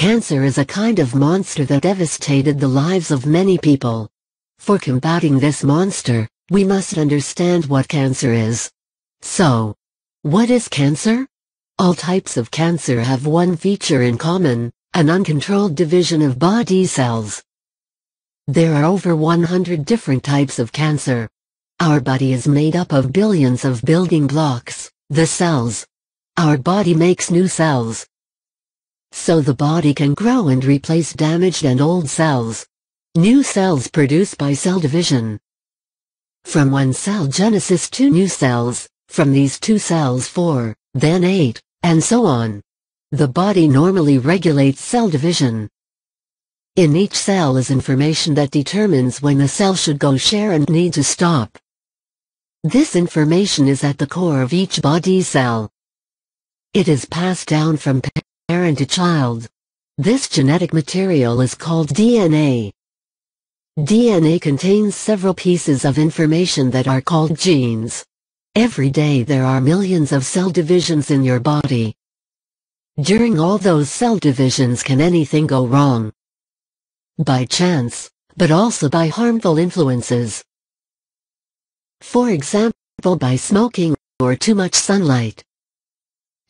Cancer is a kind of monster that devastated the lives of many people. For combating this monster, we must understand what cancer is. So, what is cancer? All types of cancer have one feature in common, an uncontrolled division of body cells. There are over 100 different types of cancer. Our body is made up of billions of building blocks, the cells. Our body makes new cells, so the body can grow and replace damaged and old cells. New cells produced by cell division. From one cell genesis two new cells, from these two cells four, then eight, and so on. The body normally regulates cell division. In each cell is information that determines when the cell should go share and need to stop. This information is at the core of each body cell. It is passed down from parent to child. This genetic material is called DNA. DNA contains several pieces of information that are called genes. Every day there are millions of cell divisions in your body. During all those cell divisions can anything go wrong? By chance, but also by harmful influences. For example by smoking or too much sunlight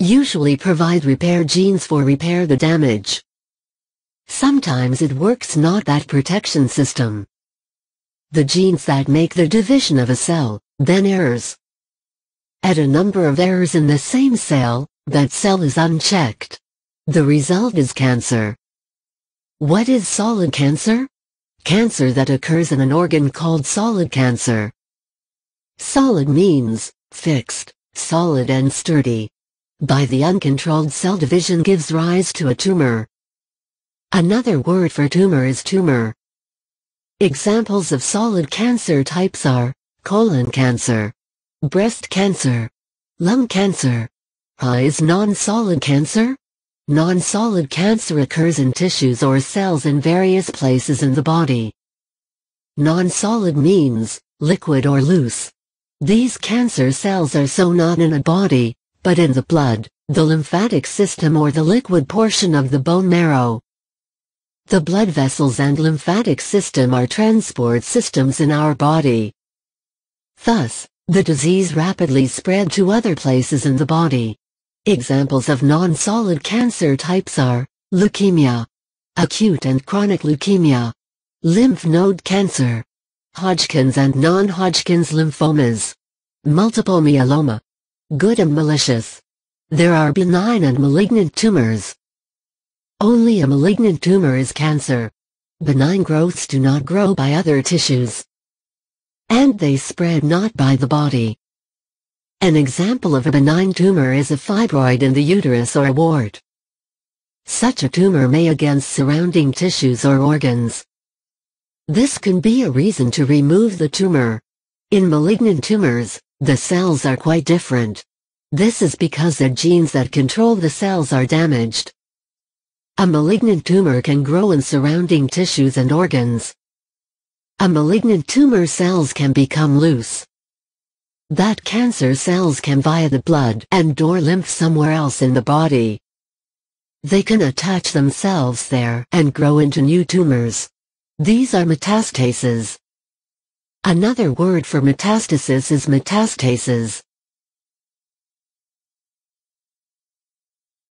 usually provide repair genes for repair the damage. Sometimes it works not that protection system. The genes that make the division of a cell, then errors. At a number of errors in the same cell, that cell is unchecked. The result is cancer. What is solid cancer? Cancer that occurs in an organ called solid cancer. Solid means, fixed, solid and sturdy by the uncontrolled cell division gives rise to a tumor. Another word for tumor is tumor. Examples of solid cancer types are colon cancer, breast cancer, lung cancer. Is non-solid cancer? Non-solid cancer occurs in tissues or cells in various places in the body. Non-solid means liquid or loose. These cancer cells are so not in a body, but in the blood, the lymphatic system or the liquid portion of the bone marrow. The blood vessels and lymphatic system are transport systems in our body. Thus, the disease rapidly spread to other places in the body. Examples of non-solid cancer types are leukemia, acute and chronic leukemia, lymph node cancer, Hodgkin's and non-Hodgkin's lymphomas, multiple myeloma, good and malicious. There are benign and malignant tumors. Only a malignant tumor is cancer. Benign growths do not grow by other tissues. And they spread not by the body. An example of a benign tumor is a fibroid in the uterus or a wart. Such a tumor may against surrounding tissues or organs. This can be a reason to remove the tumor. In malignant tumors, the cells are quite different. This is because the genes that control the cells are damaged. A malignant tumor can grow in surrounding tissues and organs. A malignant tumor cells can become loose. That cancer cells can via the blood and or lymph somewhere else in the body. They can attach themselves there and grow into new tumors. These are metastases. Another word for metastasis is metastases.